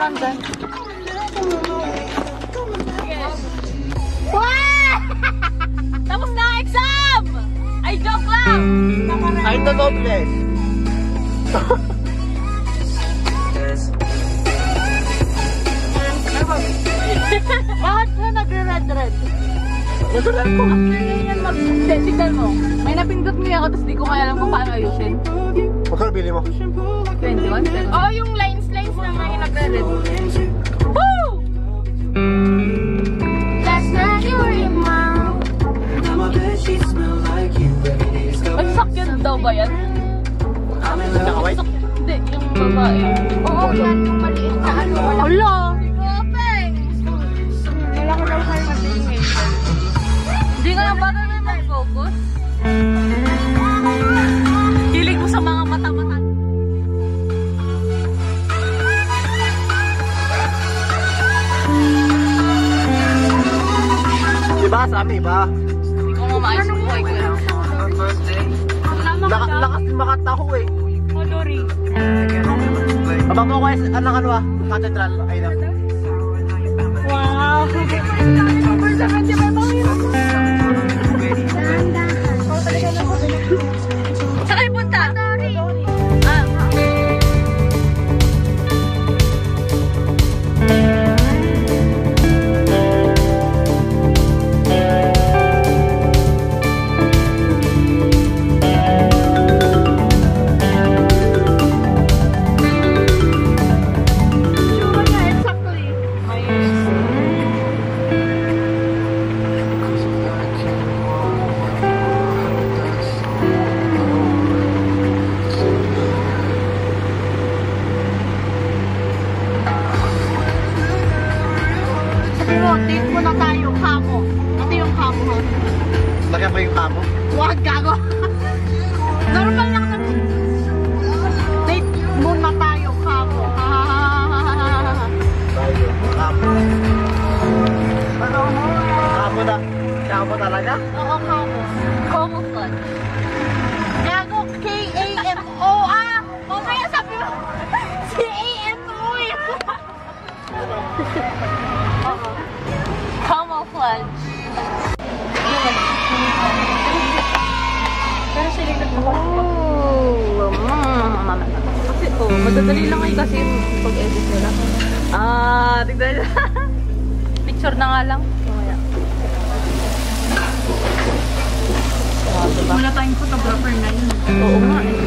naman dyan. Wow! Tapos na exam! Ay, joke lang! Ay, the topless. yes. Bakit ka nagre-red-red? Natural ko. Actually, yan mag... Hindi, tignan mo. May napindot niya ako, tapos di ko kaya alam kung paano ayusin. Magkano bili mo? 21, pero... Oo, oh, yung lines, na nga yung nagre-red. Woo! Last night you were in my Ay, sakyan daw ba yan? Nakaway? Hindi, yung babae. Oo, yan yung maliit na ano. Wala. Wala ko daw kayo mag-behave. Hindi ka lang bagay may mag-focus. Diba? Sabi, iba. Hindi ko mamayos yung buhay ko lang. Laka, lakas din makata ko eh. Colori. Abang mo ko eh, anong ano ah? Cathedral. Ay na. Pero, date mo na tayo, kamo. Ito yung kamo. ha? Lagyan ko yung kamo. Wag gago. Normal lang na. Date muna tayo, kamo. Tayo. Kamo. Kamo na. Kamo talaga? Oo, kamo. common fun. Gago, K-A-M-O, ah! Mamaya sabi mo, C-A-M-O yun. Camouflage. Pero sila Oh, mama. Kasi, oh, madadali lang ngayon kasi pag-edit nila. Ah, tignan. Picture na nga lang. Mamaya. Wala tayong photographer na yun. Oo nga eh.